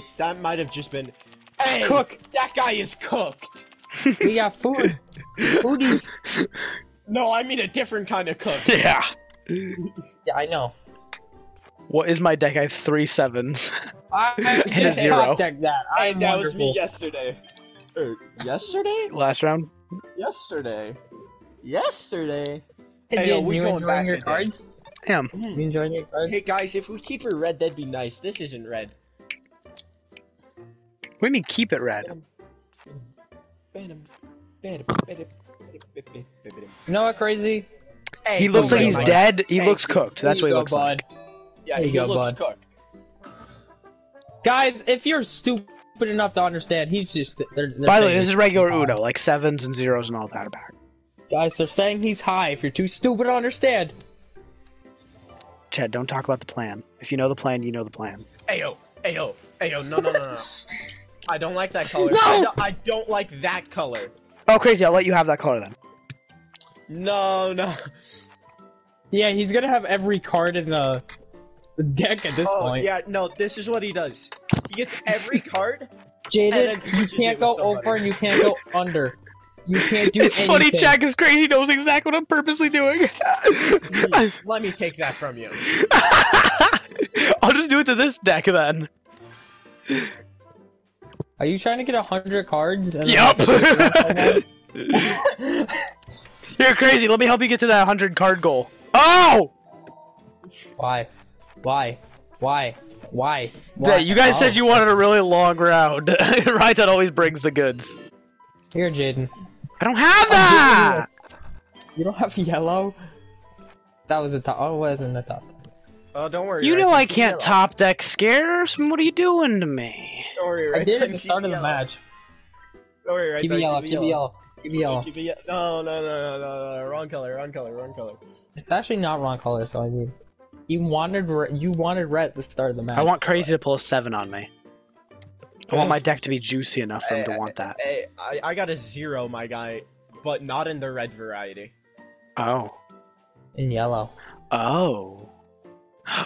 Hey, that might have just been. Hey, Cook. that guy is cooked. We got food. Foodies. No, I mean a different kind of cook. Yeah. Yeah, I know. What is my deck? I have three sevens. I And a zero. top decked that. I'm that was me yesterday. Or yesterday? Last round. Yesterday. Yesterday. Hey, Hey, yo, we you going enjoying back your a cards? Damn. You enjoying your cards? Hey guys, if we keep it red, that'd be nice. This isn't red. What do you mean keep it red? You know what, crazy? Hey, He looks like he's Mike. dead. He Hey, looks here- cooked. That's Here what you he go, looks like. bud. Yeah, There you he go, looks bud. cooked. Guys, if you're stupid enough to understand, he's just. They're, they're By the way, this is regular high. Uno, like sevens and zeros and all that are back. Guys, they're saying he's high. If you're too stupid to understand, Chad, don't talk about the plan. If you know the plan, you know the plan. Ayo, ayo, ayo, no, no, no, no. I don't like that color. No! I, don't, I don't like that color. Oh, crazy! I'll let you have that color then. No, no. yeah, he's gonna have every card in the, the deck at this oh, point. yeah, no, this is what he does. He gets every card. And Jaded, then you can't go over and you can't go under. You can't do It's anything. funny, Chad, is crazy knows exactly what I'm purposely doing. Let me take that from you. I'll just do it to this deck then. Are you trying to get a hundred cards? and then Yup. switch around someone? You're crazy. Let me help you get to that 100 card goal. Oh! Why? Why? Why? Why? Yeah, you guys said Oh. you wanted a really long round. Rhiton always brings the goods. Here, Jaden. I don't have that! You don't have yellow. That was the top. Oh, it wasn't the top. Oh, don't worry. You right know I can't yellow. top deck scares. What are you doing to me? Don't worry, I did at the start of the match. Don't worry, right Keep there, it yellow. keep Keep it yellow. Keep it yellow. Keep it ye- No, no, no, no, no, no, wrong color, wrong color, wrong color. It's actually not wrong color, so I mean, you wanted re- you wanted red at the start of the match. I want crazy to pull a 7 on me. I want my deck to be juicy enough for him to want that. Hey, I, I got a zero, my guy, but not in the red variety. Oh. in yellow. Oh.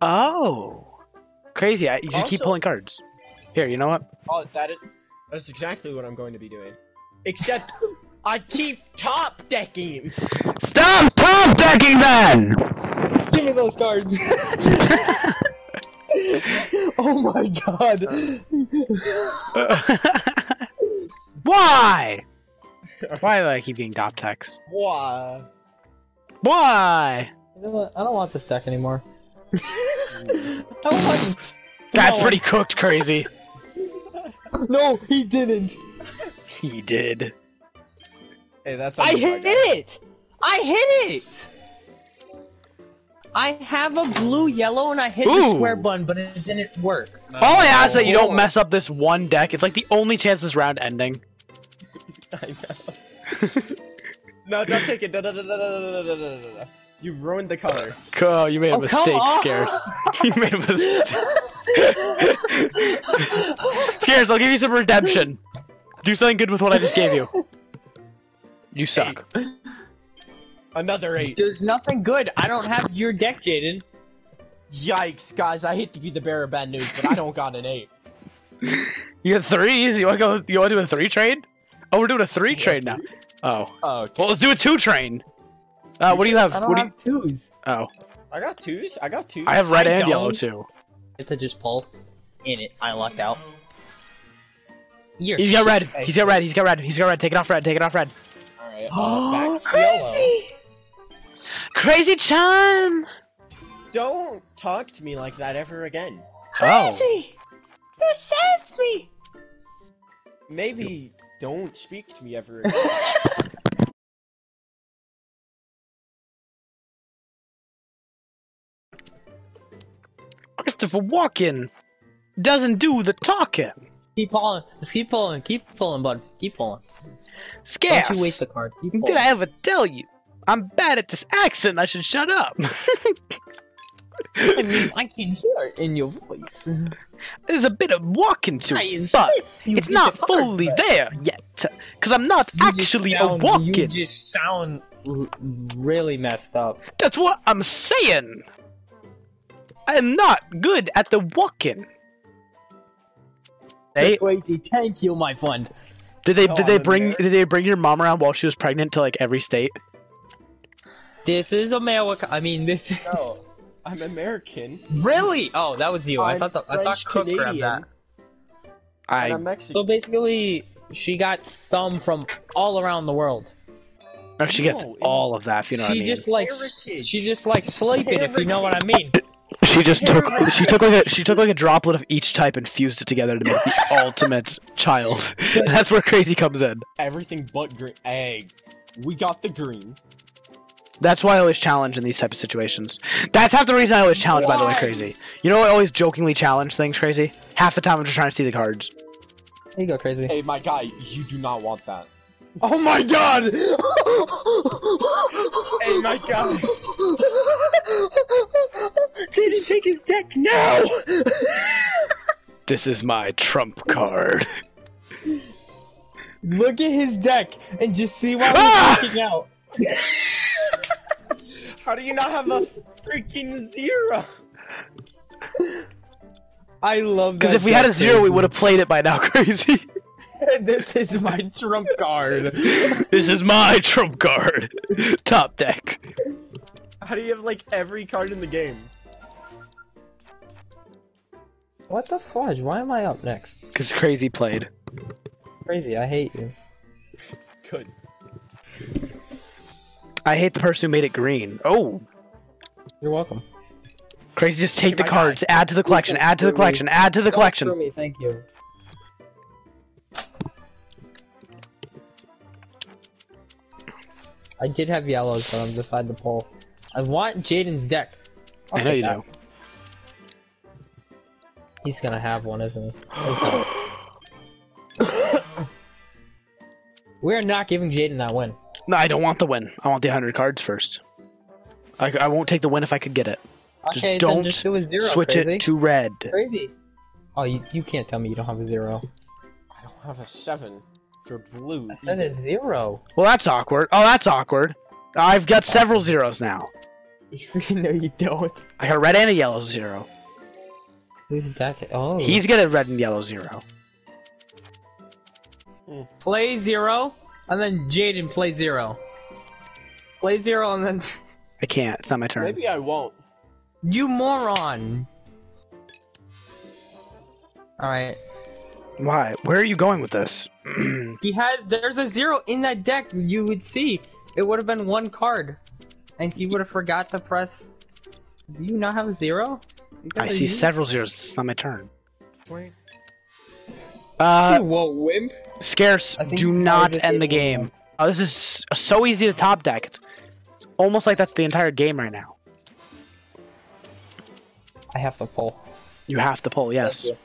Oh. Crazy. I, you just keep pulling cards. Here, you know what? Oh, that is, that's exactly what I'm going to be doing. Except, I keep top decking. Stop top decking then! Give me those cards. oh my god. Why? Why do I keep getting top techs? Why? Why? You know what? I don't want this deck anymore. I don't want. That's pretty cooked crazy. No, he didn't. He did. Hey, that's I under hit guy. it. I hit it. I have a blue yellow and I hit the square button, but it didn't work. All I ask is that you Oh. don't mess up this one deck. It's like the only chance this round ending. I know. no, don't take it. No, no, no, no, no, no, no, no, no, no. You've ruined the color. Oh, you made a Oh, mistake, on. Scares. you made a mistake. Scares, I'll give you some redemption. Do something good with what I just gave you. You suck. Another eight. There's nothing good. I don't have your deck, Jaden. Yikes, guys! I hate to be the bearer of bad news, but I don't got an eight. You got threes? You wanna go you wanna do a three trade? Oh, we're doing a three Yeah, trade now. Oh. Oh, okay. Well let's do a two train. Uh what do you have? I don't What do have you twos. Oh. I got twos. I got twos. I have red I and yellow don't. too. It's to just pull. In it. I lucked out. You're He's got shit. red. He's got red. He's got red. He's got red. Take it off red. Take it off red. All right. Uh, back to yellow. Crazy Chan. Don't talk to me like that ever again. Oh. Who saved me? Maybe don't speak to me ever again. Christopher Walken doesn't do the talking. keep pulling. Just keep pulling. Keep pulling, bud. Keep pulling. Scarce. Don't you waste the card. Did. I ever tell you? I'm bad at this accent. I should shut up. I mean, I can hear it in your voice. There's a bit of Walken to it, but it's not the fully there yet. Because I'm not actually sound- a Walken. You just sound really messed up. That's what I'm saying. I am not good at the Walken. state? Crazy. Thank you, my friend. Did they No, did they I'm bring American. did they bring your mom around while she was pregnant to like every state? This is America. I mean, this. No, I'm American. really? Oh, that was you. I I'm thought the, I thought French Cook grabbed Canadian. that. I I'm Mexican. So basically, she got some from all around the world. no, she gets No, all of that. If you know she what I mean. just like Heritage. she just like sleeping, if you know what I mean. She just took she took like a she took like a droplet of each type and fused it together to make the ultimate child. That's where crazy comes in. Everything but green. Egg. We got the green. That's why I always challenge in these type of situations. That's half the reason I always challenge. By the way, crazy. You know, I always jokingly challenge things. Crazy. Half the time I'm just trying to see the cards. There you go, crazy. Hey, my guy, you do not want that. Oh my god! Hey, my guy. Jaden, take his deck now! This is my trump card. Look at his deck and just see why Ah! he's freaking out. How do you not have a freaking zero? I love that. Because if we had a deck, zero, we would have played it by now. Crazy. this is my trump card. this is my trump card. Top deck. How do you have like every card in the game? What the fudge? Why am I up next? Because crazy played. Crazy, I hate you. Good. I hate the person who made it green. Oh, You're welcome. crazy! Just take Hey, the my cards. Add to the collection. Add to the collection. Add to the Don't collection. screw me, thank you. I did have yellows, but I'm beside the pole. I want Jaden's deck. I'll I know you that. do. He's gonna have one, isn't he? Where's that? We're not giving Jaden that win. No, I don't want the win. I want the 100 cards first. I, I won't take the win if I could get it. Just Okay, don't then just do a zero. Switch crazy. it to red. crazy. Oh, you, you can't tell me you don't have a zero. I don't have a seven for blue. I said a zero. Well, that's awkward. Oh, that's awkward. I've got several zeros now. no, you don't. I got a red and a yellow zero. Who's that? Oh, He's got a red and yellow zero. play zero, and then Jaden play zero. Play zero, and then I can't. It's not my turn. Maybe I won't. you moron. All right. Why? Where are you going with this? He had. There's a zero in that deck. You would see. It would have been one card, and he would have forgot to press. Do you not have a zero? I see use- several zeros. It's not my turn. Wait. Uh, Whoa, wimp! scarce. Do not end the game. Oh, this is so easy to top deck. It's almost like that's the entire game right now. I have to pull. You have to pull. Yes. Thank you.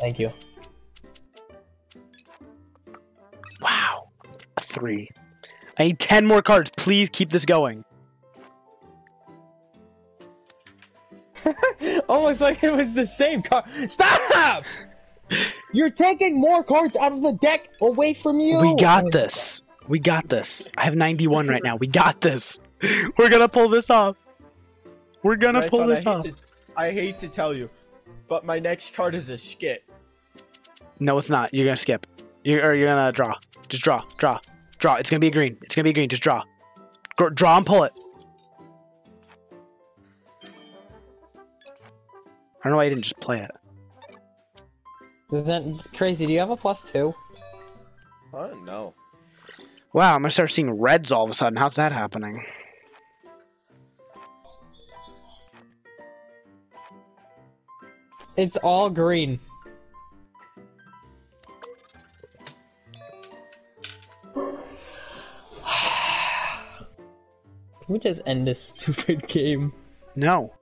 Thank you. Three. I need ten more cards. Please keep this going. Almost like it was the same card. Stop! You're taking more cards out of the deck away from you. We got this. We got this. I have 91 right now. We got this. We're gonna pull this off. We're gonna Right, pull this I off. to, I hate to tell you, but my next card is a skit. No, it's not. You're gonna skip. You're or you're gonna draw. Just draw, draw, draw. It's gonna be a green. It's gonna be a green. Just draw. Gr- draw and pull it. I don't know why you didn't just play it. Is that crazy? Do you have a plus two? Huh? No. Wow, I'm gonna start seeing reds all of a sudden. How's that happening? It's all green. Can we just end this stupid game? No,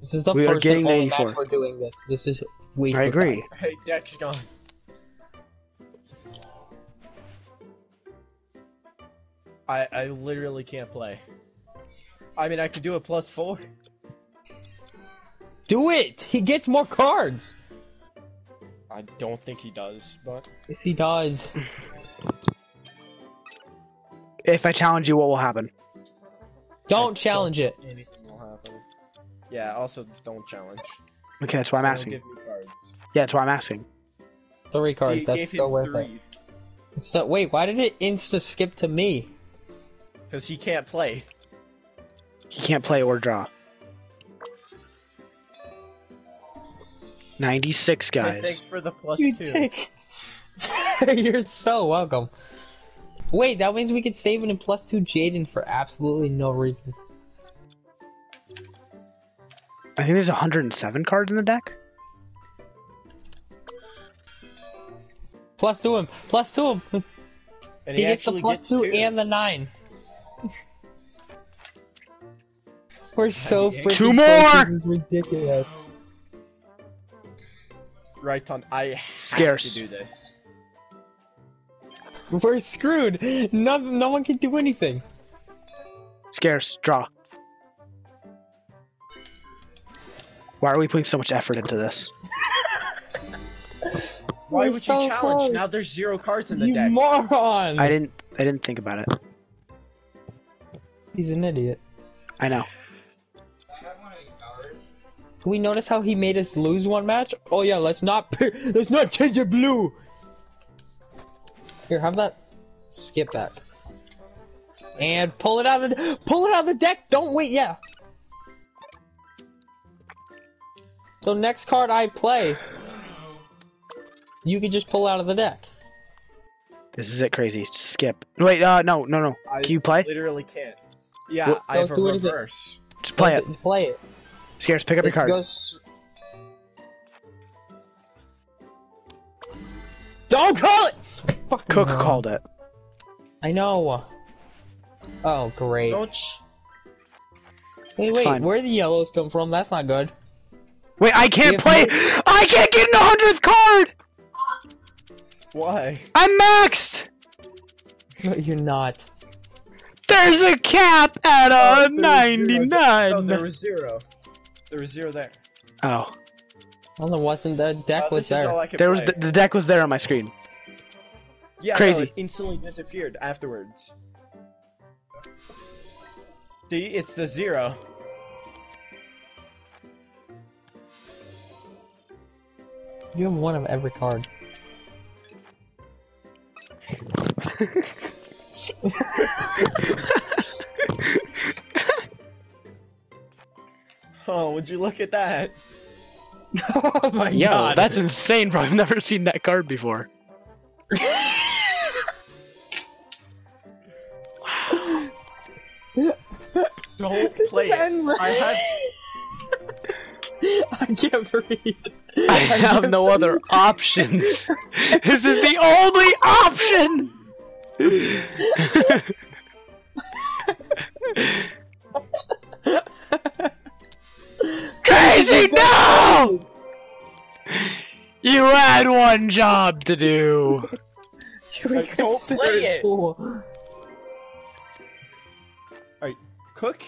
This is the We are first getting and only match we're doing this. This is waste I of time. agree. Hey, deck's gone. I I literally can't play. I mean, I could do a plus four. Do it! He gets more cards! I don't think he does, but Yes, he does. If I challenge you, what will happen? Don't challenge it. anything will happen. Yeah. Also, don't challenge. Okay, that's why I'm So asking. Give me cards. Yeah, that's why I'm asking. Three cards. you That's gave still him worth it. three So wait, why did it insta skip to me? because he can't play. He can't play or draw. 96 Hey, Thanks guys. for the plus You two. You're so welcome. Wait, that means we could save it in plus two Jaden for absolutely no reason. I think there's 107 cards in the deck. Plus to him. Plus to him. And He, he, gets the plus gets two two. and the nine. We're so Two more! This is ridiculous. Right on. I have Scarce. to do this. We're screwed. No, no one can do anything. Scarce, draw. Why are we putting so much effort into this? Why We're would so you challenge? close. Now there's zero cards in the You deck. moron! I didn't I didn't think about it. He's an idiot. I know. We notice how he made us lose one match? Oh yeah, let's not let's not change it blue. Here, have that. Skip that. And pull it out of the pull it out of the deck. Don't wait. Yeah. So next card I play, you can just pull out of the deck. This is it crazy. Skip. Wait, uh no, no, no. I Can you play? Literally can't. Yeah, What- I have a Don't do anything. reverse. Just play it. Play it. Scarce, pick up your card. goes- Don't call it. Fucking Cook hell. called it. I know. Oh great. Don't. Sh- Wait, It's wait, fine. where the yellows come from? That's not good. Wait, I can't Give play. me- I can't get an 100th card. Why? I'm maxed. No, you're not. There's a cap at Oh, a there was 99. No, there was zero. There was zero there. Oh, Well, there wasn't. The deck Uh, was this is all there. I could there was the, the deck was there on my screen. Yeah, Crazy. No, it instantly disappeared afterwards. See, it's the zero. You have one of every card. Oh, would you look at that? oh my Yo, god. that's insane, bro. I've never seen that card before. Don't This play it. unreal. I have. I can't breathe. I have no other options. this is the only option. Crazy, no! You had one job to do. You Like, don't play it. Cook?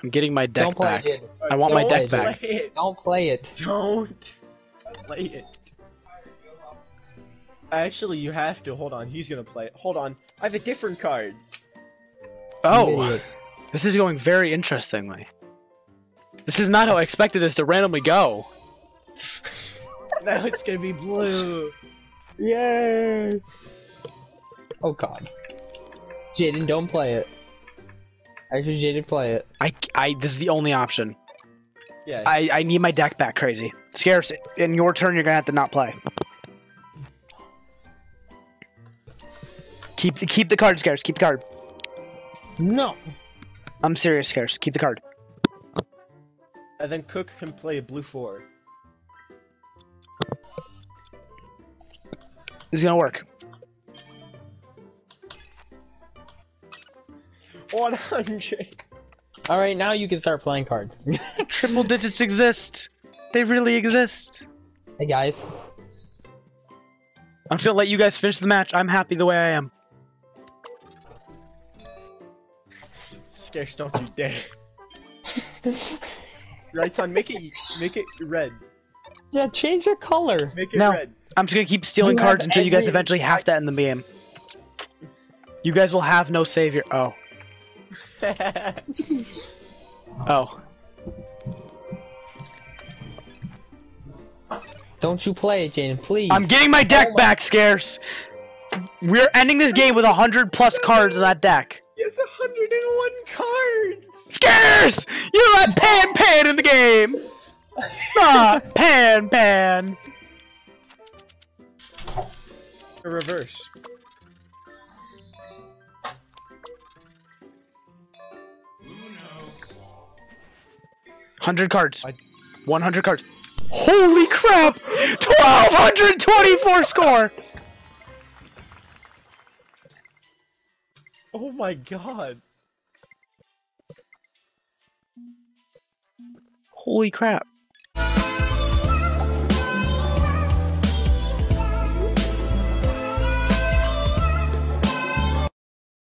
I'm getting my deck Don't play back. it, Jaden. I want my Don't deck play back. It. Don't play it. Don't play it. Actually, you have to. Hold on. He's gonna play it. Hold on. I have a different card. Oh, Idiot. this is going very interestingly. This is not how I expected this to randomly go. now it's gonna be blue. Yay! Oh god. Jaden, don't play it. Actually, Jaden, play it. I, I, this is the only option. Yeah. I, I need my deck back, crazy. Scarce, in your turn, you're gonna have to not play. Keep the keep the card, Scarce. Keep the card. No! I'm serious, Scarce. Keep the card. and then Cook can play a blue four. This is gonna work. 100. Alright, now you can start playing cards. Triple digits exist. They really exist. hey guys. I'm just gonna let you guys finish the match. I'm happy the way I am. Scarce, don't you dare. right on. Make it. Make it red. Yeah, change the color. Make it No. red. I'm just gonna keep stealing You cards until you guys eventually have to end the game. You guys will have no savior. Oh, oh. Don't you play it, Jaden, please. I'm getting my deck Oh my- back, Scarce. We're ending this game with 100 plus cards in that deck. It's 101 cards! Scarce! You let Pan Pan in the game! Ah, Pan Pan! A Reverse. Hundred cards. I- 100 cards. Holy crap! 1224 score! Oh my god. Holy crap.